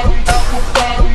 quero, não quero.